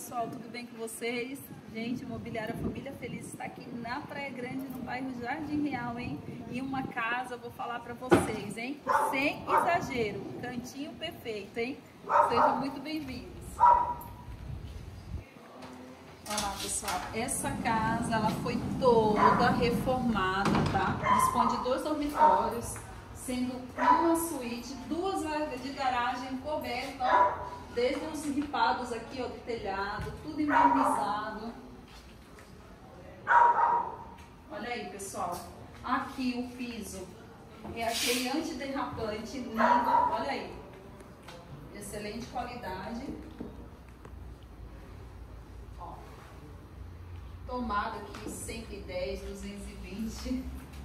pessoal, tudo bem com vocês? Gente, Imobiliária Família Feliz está aqui na Praia Grande, no bairro Jardim Real, hein? Em uma casa, vou falar para vocês, hein? Sem exagero, cantinho perfeito, hein? Sejam muito bem-vindos. Olha lá, pessoal, essa casa, ela foi toda reformada, tá? Dispõe de dois dormitórios, sendo uma suíte, duas vagas de garagem coberta, ó Desde os ripados aqui, ó, do telhado, tudo envernizado. Olha aí, pessoal. Aqui o piso é aquele antiderrapante lindo. Olha aí. Excelente qualidade. Ó. Tomada aqui 110, 220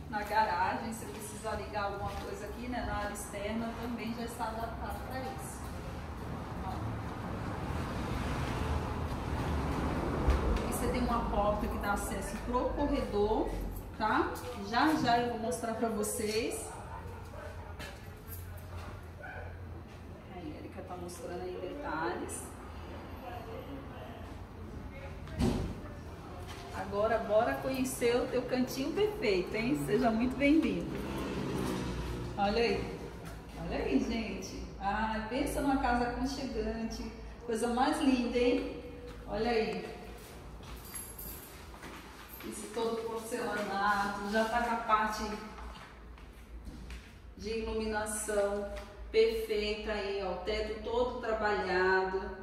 na garagem. Se precisar ligar alguma coisa aqui, né, na área externa, também já está adaptado para isso. Tem uma porta que dá acesso pro corredor, tá? Já já eu vou mostrar pra vocês. A Erika tá mostrando aí detalhes. Agora bora conhecer o teu cantinho perfeito, hein? Seja muito bem-vindo. Olha aí. Olha aí, gente. Ah, pensa numa casa aconchegante. Coisa mais linda, hein? Olha aí. Todo porcelanato, já está com a parte de iluminação perfeita aí, ó, o teto todo trabalhado.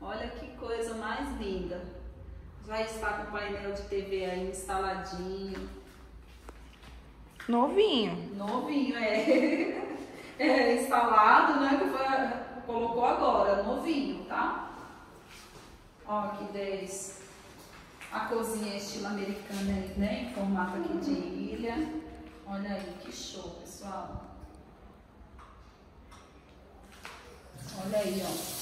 Olha que coisa mais linda. Já está com o painel de TV aí instaladinho. Novinho. Novinho, é. é instalado, né? Que foi, colocou agora, novinho, tá? Ó, que 10. A cozinha é estilo americana, né? Em formato aqui de ilha. Olha aí, que show, pessoal. Olha aí, ó.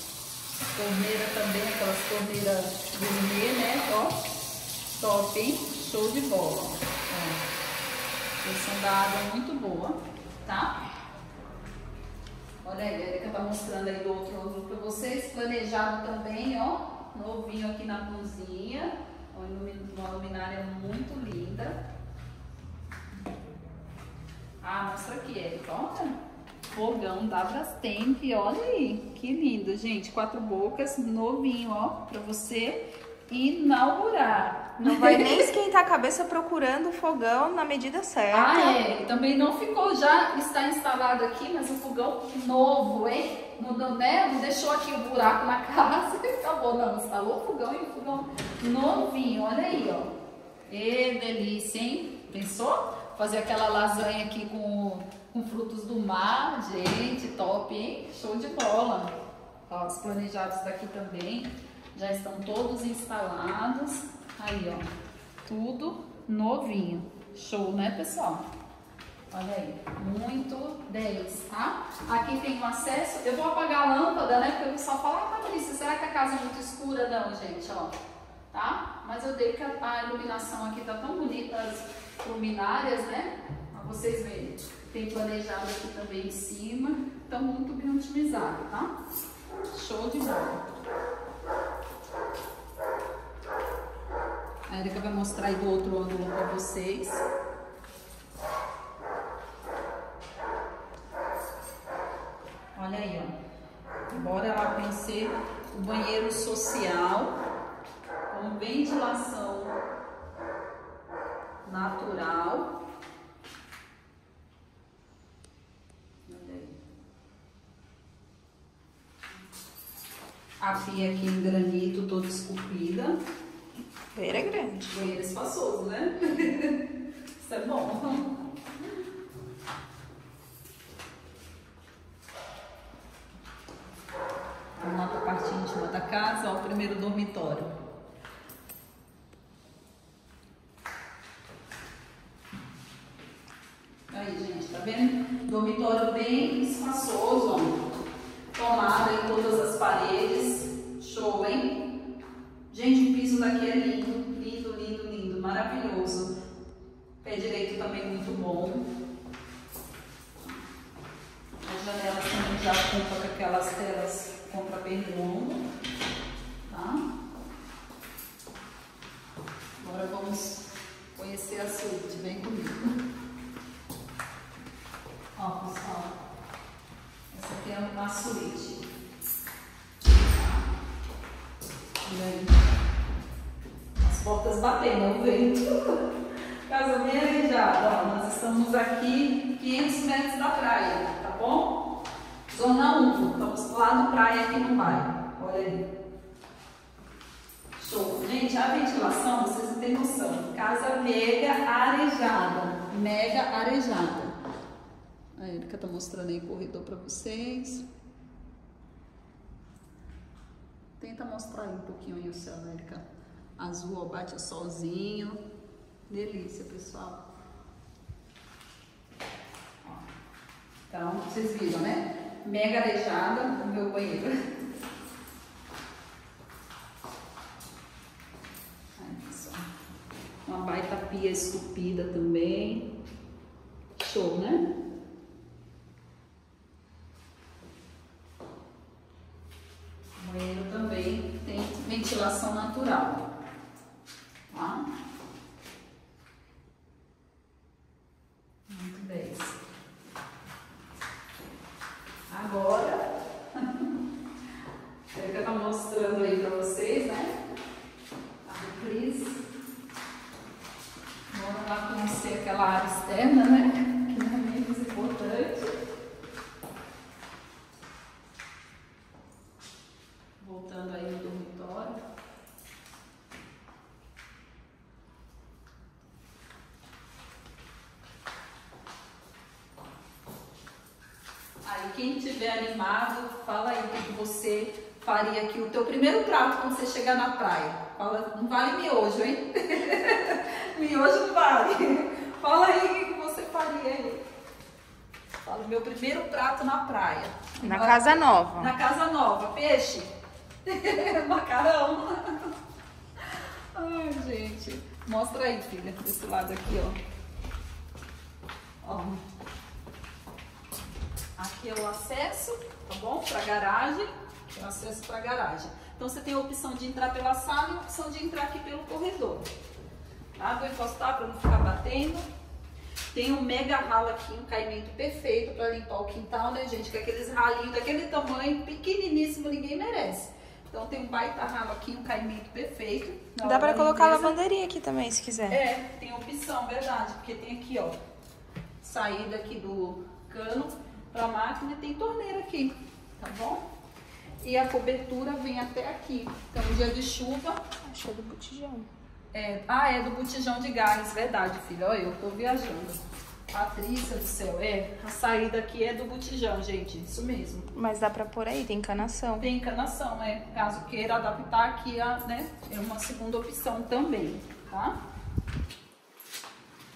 Torneira também, aquelas torneiras gourmet, né? Ó, top, hein? Show de bola. Ó. Pressão da água é muito boa, tá? Olha aí, a Erika tá mostrando aí do outro ângulo pra vocês. Planejado também, ó. Novinho aqui na cozinha. Uma luminária muito linda. Ah, mostra aqui, Erika. Olha. Fogão da Brastemp, olha aí, que lindo, gente. Quatro bocas, novinho, ó, pra você inaugurar. Não vai nem esquentar a cabeça procurando o fogão na medida certa. Ah, é. Também não ficou, já está instalado aqui, mas o fogão novo, hein? Não, né? não deixou aqui o buraco na casa acabou. Não, instalou o fogão e o fogão novinho. Olha aí, ó. E delícia, hein? Pensou? Fazer aquela lasanha aqui com, com frutos do mar. Gente, top, hein? Show de bola. Ó, os planejados daqui também já estão todos instalados. Aí, ó, tudo novinho. Show, né, pessoal? Olha aí, muito 10, tá? Aqui tem um acesso, eu vou apagar a lâmpada, né? Porque o pessoal fala, ah, Patrícia, será que a casa é muito escura? Não, gente, ó, tá? Mas eu dei que a, iluminação aqui tá tão bonita, as luminárias, né? Pra vocês verem. Tem planejado aqui também em cima, então muito bem otimizado, tá? Show de bola. A Erika vai mostrar aí do outro ângulo para vocês. Olha aí, ó. Bora lá conhecer o banheiro social com ventilação natural. A pia aqui em granito toda esculpida. Banheiro é grande. Banheiro é espaçoso, né? Isso é bom. Vamos lá para a parte íntima da casa, ó, o primeiro dormitório. maravilhoso. Pé direito também muito bom. As janelas também já compra com aquelas telas contra longo. Tá? Agora vamos conhecer a suíte. Vem comigo. Ó, pessoal. Essa aqui é a suíte. Tá? E aí? Portas batendo, vento. Casa bem arejada, ó. Nós estamos aqui 500 metros da praia, tá bom? Zona 1, estamos lá no praia aqui no bairro. Olha aí. Show. Gente, a ventilação, vocês não têm noção. Casa mega arejada. Mega arejada. A Erika tá mostrando aí o corredor para vocês. Tenta mostrar aí um pouquinho aí o céu, Erika. Azul, bate solzinho. Delícia, pessoal. Então, vocês viram, né? Mega arejada no meu banheiro. Uma baita pia esculpida também. Show, né? O banheiro também tem ventilação natural. Tá? Muito bem. Agora, eu estar mostrando aí para vocês, né? A reprise. Vamos lá conhecer aquela área externa, né? Que não é menos importante. Voltando aí no dormitório. Aí quem tiver animado, fala aí o que você faria aqui. O teu primeiro prato quando você chegar na praia. Fala, não vale miojo, hein? miojo não vale. Fala aí o que você faria aí. Fala, meu primeiro prato na praia. Na casa nova. Na casa nova. Peixe? Macarrão. Ai, gente. Mostra aí, filha, desse lado aqui, ó. Ó. Aqui é o acesso, tá bom? Pra garagem. É o acesso pra garagem. Então você tem a opção de entrar pela sala e a opção de entrar aqui pelo corredor. Tá? Vou encostar para não ficar batendo. Tem um mega ralo aqui, um caimento perfeito para limpar o quintal, né, gente? Que é aqueles ralinhos daquele tamanho, pequeniníssimo, ninguém merece. Então tem um baita ralo aqui, um caimento perfeito. Dá para colocar limpeza. lavanderia aqui também, se quiser. É, tem opção, verdade. Porque tem aqui, ó, saída aqui do cano para a máquina tem torneira aqui, tá bom? e a cobertura vem até aqui. Então, dia de chuva. Acho que é do botijão. É, ah, é do botijão de gás, verdade, filha. Olha, eu tô viajando. Patrícia do céu, é. A saída aqui é do botijão, gente. Isso mesmo. Mas dá pra pôr aí, tem encanação. Tem encanação, é. Caso queira adaptar aqui, a, né? É uma segunda opção também, tá?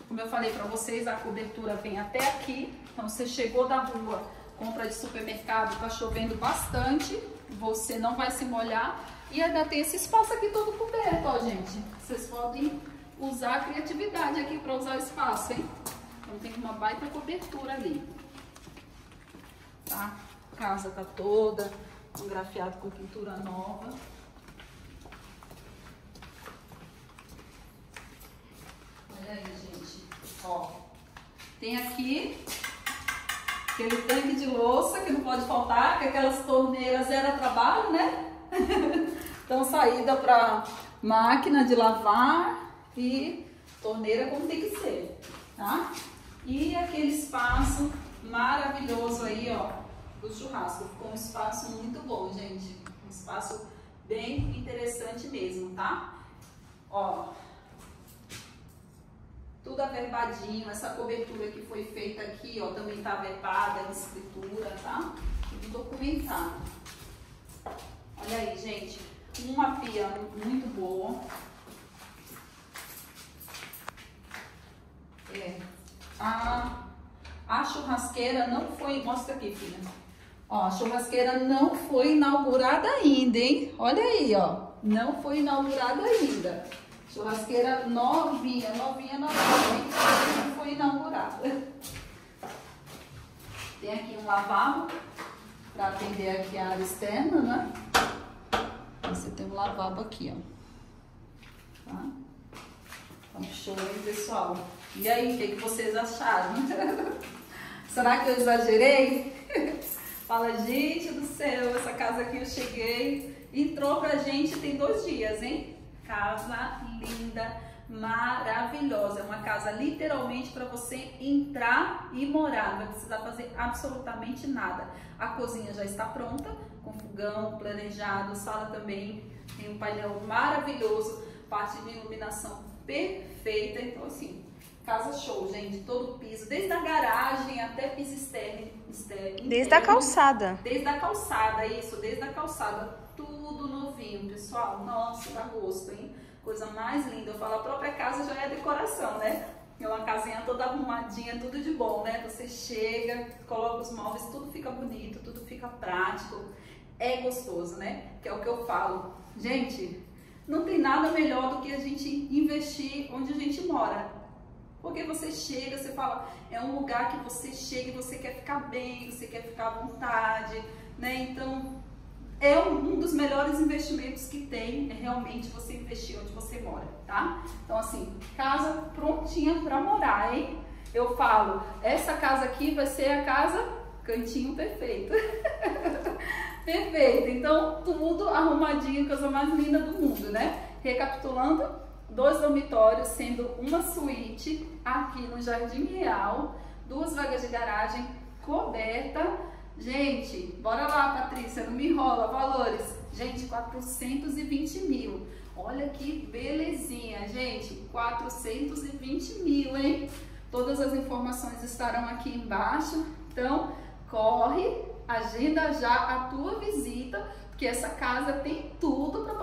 Como eu falei pra vocês, a cobertura vem até aqui. Então, você chegou da rua, compra de supermercado, tá chovendo bastante você não vai se molhar e ainda tem esse espaço aqui todo coberto, ó, gente. Vocês podem usar a criatividade aqui para usar o espaço, hein? Então tem uma baita cobertura ali. Tá? A casa tá toda um grafiado com pintura nova. Olha aí, gente. Ó, tem aqui aquele tanque de louça que não pode faltar, que aquelas torneiras era trabalho, né? então saída para máquina de lavar e torneira como tem que ser, tá? E aquele espaço maravilhoso aí, ó, do churrasco. Ficou um espaço muito bom, gente. Um espaço bem interessante mesmo, tá? Ó, tudo averbadinho, essa cobertura que foi feita aqui, ó, também tá averbada em escritura, tá? Tudo documentado. Olha aí, gente, uma pia muito boa. É. A, a churrasqueira não foi, mostra aqui, filha. Ó, a churrasqueira não foi inaugurada ainda, hein? Olha aí, ó, não foi inaugurada ainda. Churrasqueira novinha, novinha, novinha, não foi inaugurada. Tem aqui um lavabo para atender aqui a área externa, né? Você tem um lavabo aqui, ó. Tá? Então, show, hein, pessoal? E aí, o que, que vocês acharam? Será que eu exagerei? Fala, gente do céu, essa casa aqui eu cheguei entrou pra gente tem dois dias, hein? Casa linda, maravilhosa. É uma casa literalmente para você entrar e morar. Não vai precisar fazer absolutamente nada. A cozinha já está pronta, com fogão planejado, sala também tem um painel maravilhoso, parte de iluminação perfeita. Então, assim, casa show, gente. Todo o piso, desde a garagem até piso externo. externo desde a calçada. Desde a calçada, isso, desde a calçada. Novinho, pessoal. Nossa, dá gosto, hein? Coisa mais linda. Eu falo, a própria casa já é decoração, né? É uma casinha toda arrumadinha, tudo de bom, né? Você chega, coloca os móveis, tudo fica bonito, tudo fica prático. É gostoso, né? Que é o que eu falo. Gente, não tem nada melhor do que a gente investir onde a gente mora. Porque você chega, você fala, é um lugar que você chega e você quer ficar bem, você quer ficar à vontade, né? Então, é um dos melhores investimentos que tem, é realmente você investir onde você mora, tá? Então, assim, casa prontinha para morar, hein? Eu falo, essa casa aqui vai ser a casa cantinho perfeito. perfeito. Então, tudo arrumadinho, coisa mais linda do mundo, né? Recapitulando, dois dormitórios, sendo uma suíte aqui no Jardim Real, duas vagas de garagem coberta, Gente, bora lá, Patrícia, não me enrola, valores. Gente, 420 mil. Olha que belezinha, gente, 420 mil, hein? Todas as informações estarão aqui embaixo. Então, corre, agenda já a tua visita, porque essa casa tem tudo para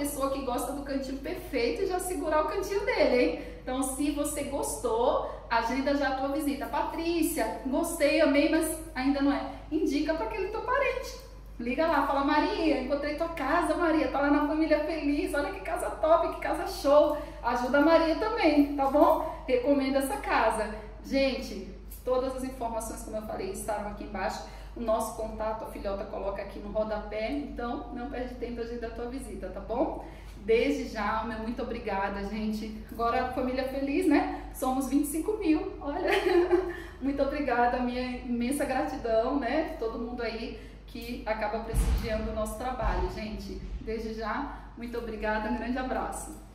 pessoa que gosta do cantinho perfeito já segurar o cantinho dele, hein? Então, se você gostou, agenda já a tua visita. Patrícia, gostei, amei, mas ainda não é. Indica para aquele teu parente. Liga lá, fala, Maria, encontrei tua casa, Maria, tá lá na família feliz, olha que casa top, que casa show. Ajuda a Maria também, tá bom? Recomendo essa casa. Gente, todas as informações, como eu falei, estarão aqui embaixo. O nosso contato, a filhota coloca aqui no rodapé, então não perde tempo de a tua visita, tá bom? Desde já, meu muito obrigada, gente. Agora, família feliz, né? Somos 25 mil, olha. muito obrigada, minha imensa gratidão, né? Todo mundo aí que acaba prestigiando o nosso trabalho, gente. Desde já, muito obrigada, um grande abraço.